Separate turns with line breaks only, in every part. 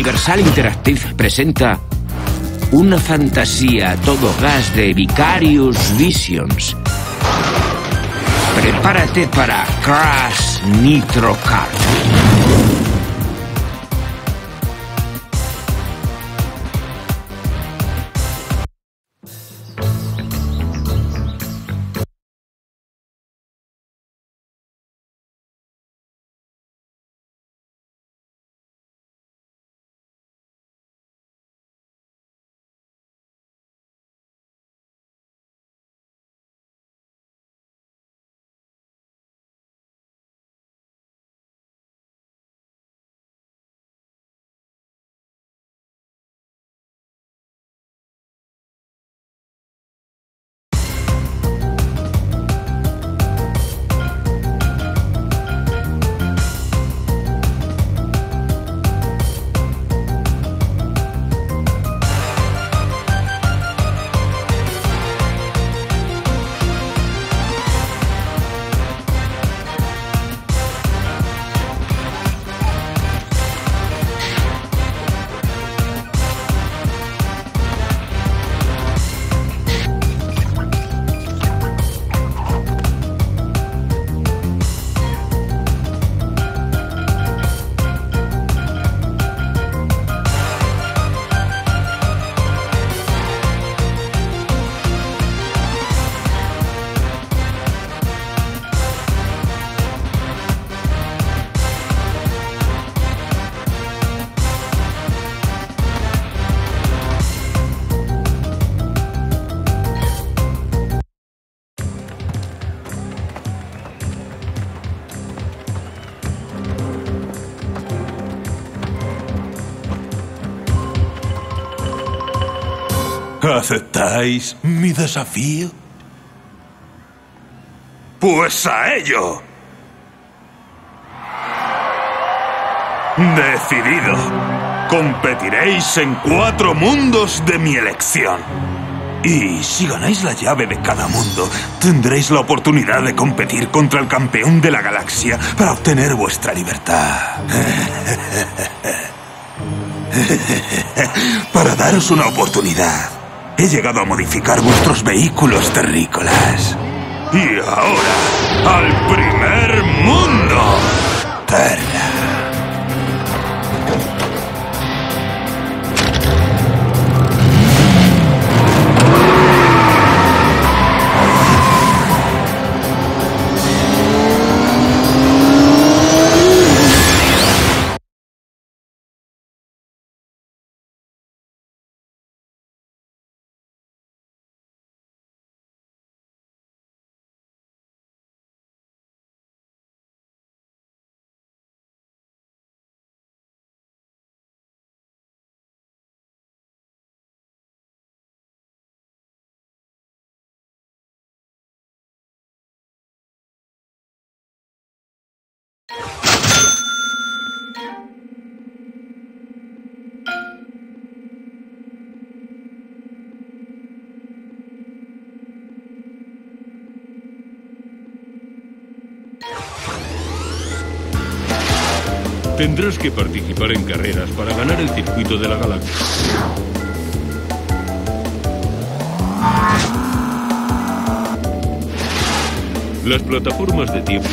Universal Interactive presenta una fantasía a todo gas de Vicarious Visions. Prepárate para Crash Nitro Kart.
¿Aceptáis mi desafío? Pues a ello. Decidido. Competiréis en cuatro mundos de mi elección. Y si ganáis la llave de cada mundo, tendréis la oportunidad de competir contra el campeón de la galaxia para obtener vuestra libertad. para daros una oportunidad, he llegado a modificar vuestros vehículos terrícolas. Y ahora, al primer mundo. Terra.
Tendrás que participar en carreras para ganar el circuito de la galaxia. Las plataformas de tiempo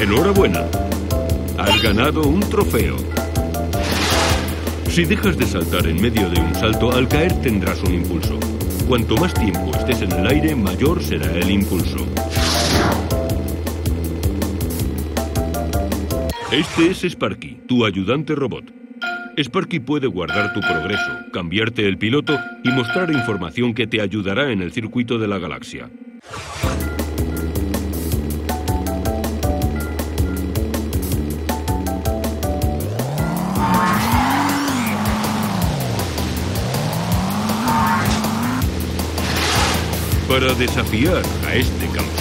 Enhorabuena. Has ganado un trofeo. Si dejas de saltar en medio de un salto, al caer tendrás un impulso. Cuanto más tiempo estés en el aire, mayor será el impulso. Este es Sparky, tu ayudante robot. Sparky puede guardar tu progreso, cambiarte el piloto y mostrar información que te ayudará en el circuito de la galaxia. Para desafiar a este campeón.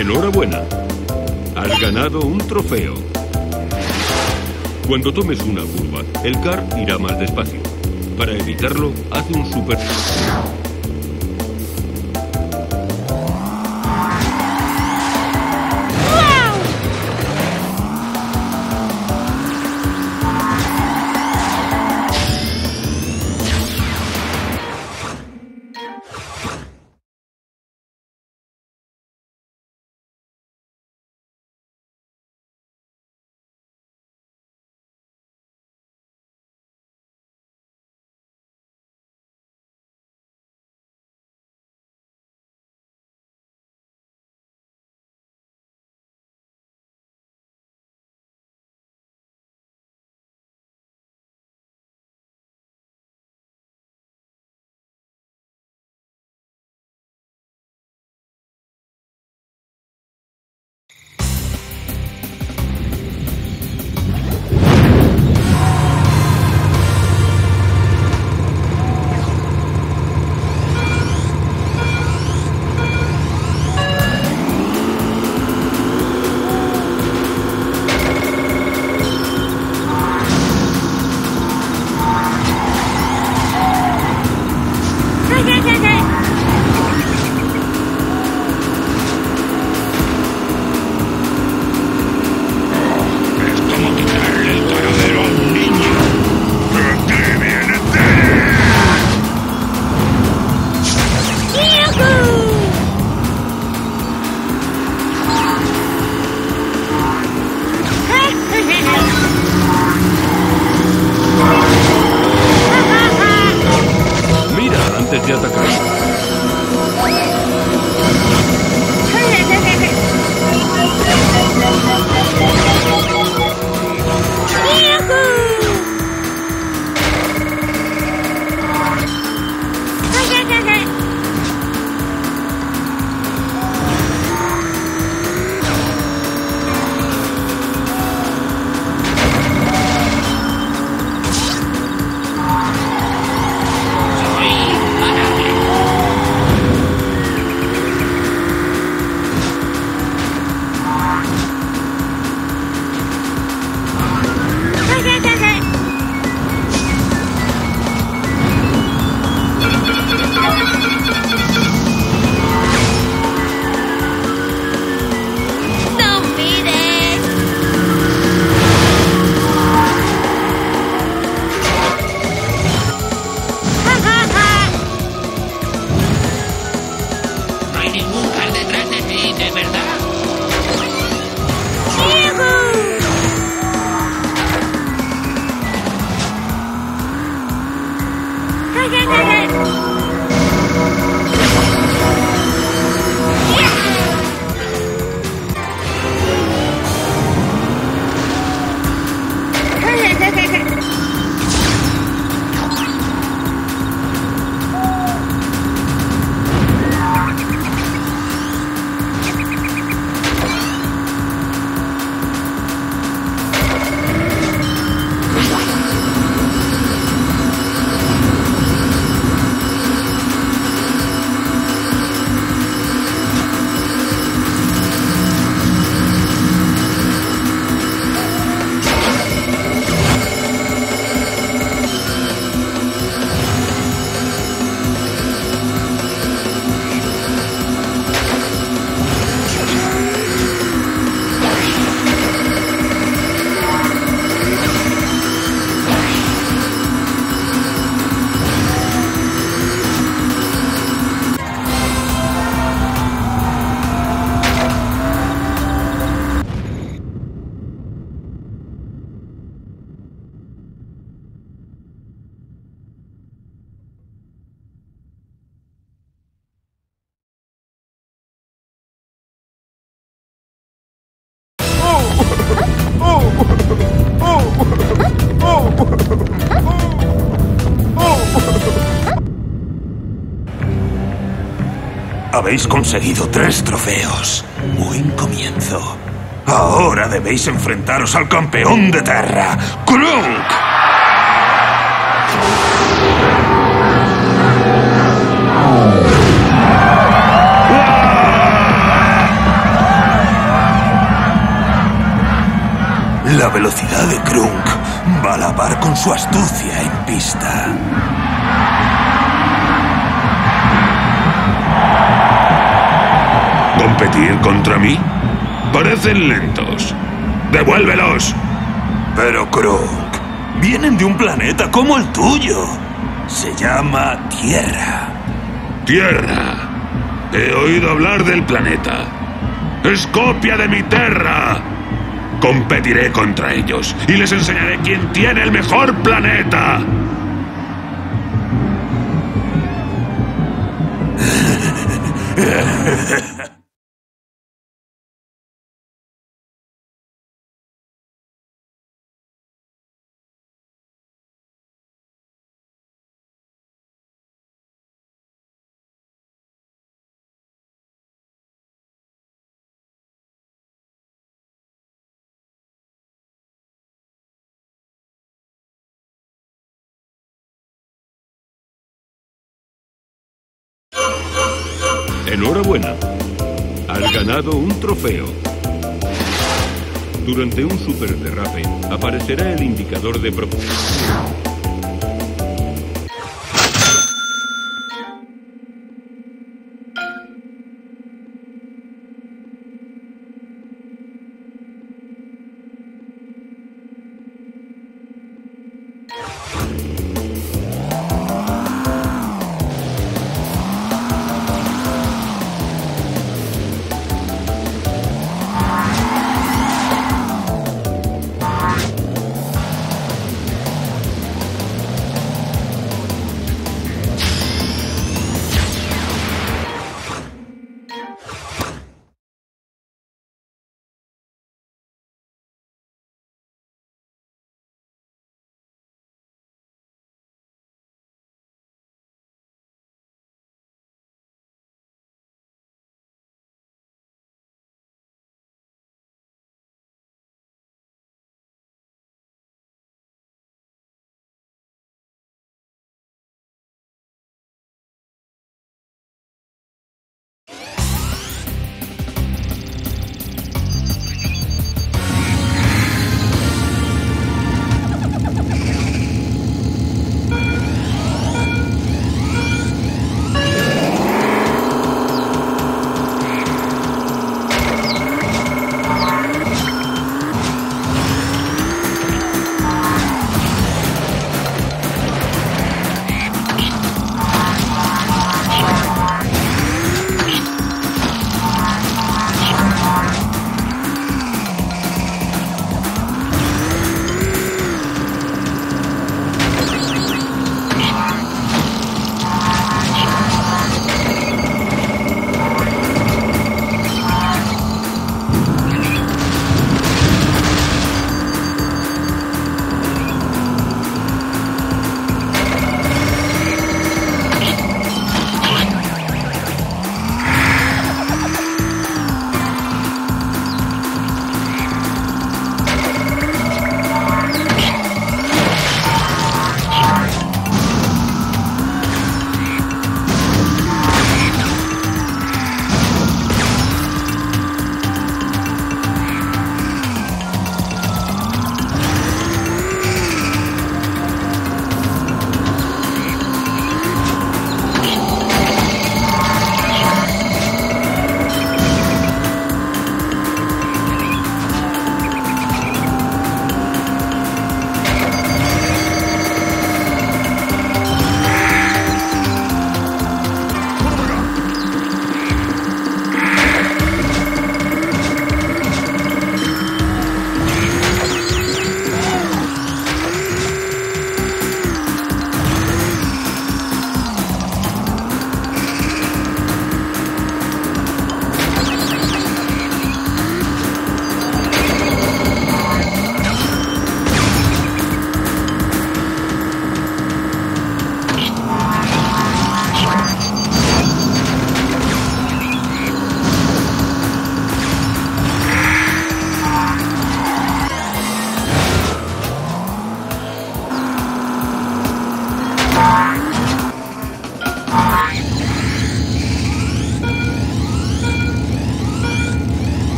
Enhorabuena. Has ganado un trofeo. Cuando tomes una curva, el car irá más despacio. Para evitarlo, haz un super...
Habéis conseguido tres trofeos. Buen comienzo. Ahora debéis enfrentaros al campeón de Terra, Krunk. La velocidad de Krunk va a la par con su astucia en pista.
¿Competir contra mí? Parecen lentos. ¡Devuélvelos!
Pero Krunk, vienen de un planeta como el tuyo. Se llama Tierra.
Tierra. He oído hablar del planeta. Es copia de mi Terra. Competiré contra ellos y les enseñaré quién tiene el mejor planeta. Enhorabuena. Has ganado un trofeo. Durante un super derrape aparecerá el indicador de propósito.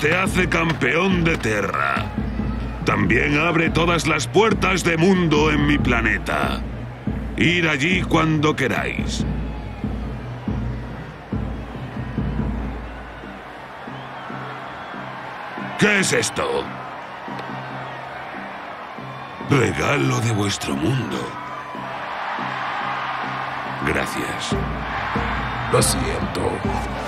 Te hace campeón de Terra. También abre todas las puertas de mundo en mi planeta. Ir allí cuando queráis. ¿Qué es esto? Regalo de vuestro mundo. Gracias.
Lo siento.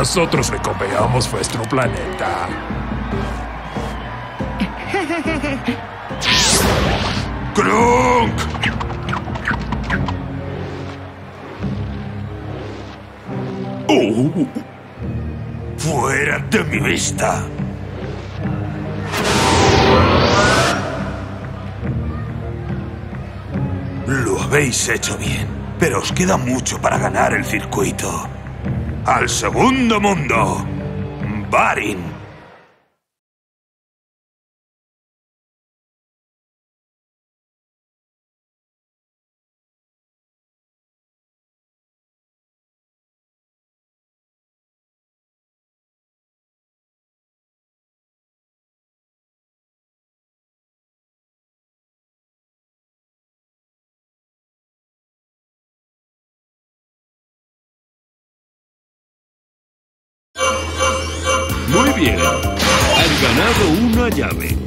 Nosotros recuperamos vuestro planeta.
¡Krunk! ¡Uh! ¡Fuera de mi vista! Lo habéis hecho bien, pero os queda mucho para ganar el circuito. ¡Al segundo mundo! ¡Barin!
Llave.